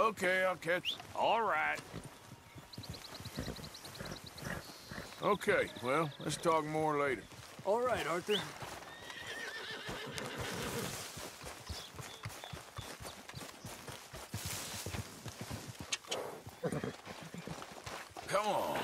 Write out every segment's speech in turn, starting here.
Okay, I'll catch. All right. Okay, well, let's talk more later. All right, Arthur. Come on,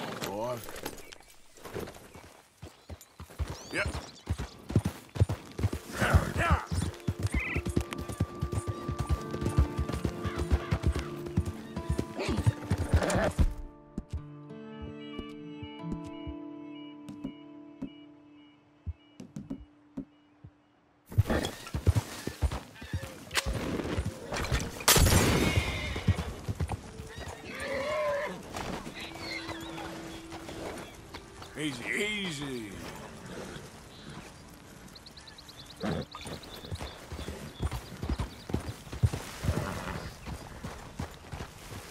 Easy, easy.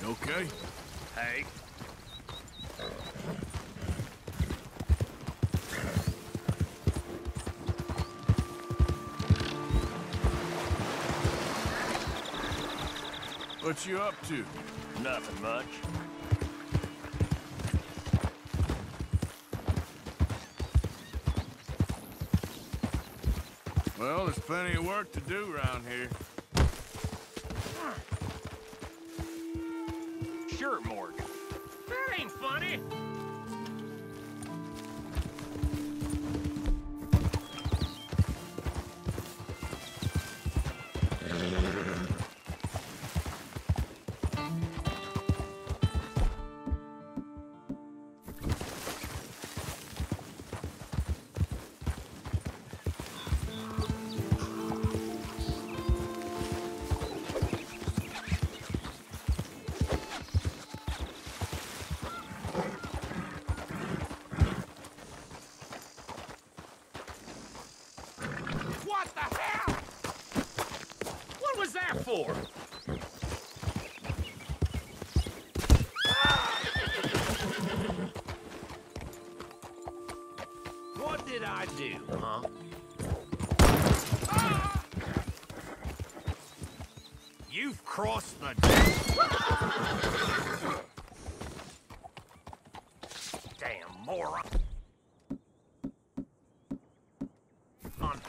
Okay? Hey. What you up to? Nothing much. Well, there's plenty of work to do around here. Sure, Morgan. That ain't funny. for? What did I do, huh? You've crossed the... Damn moron. On.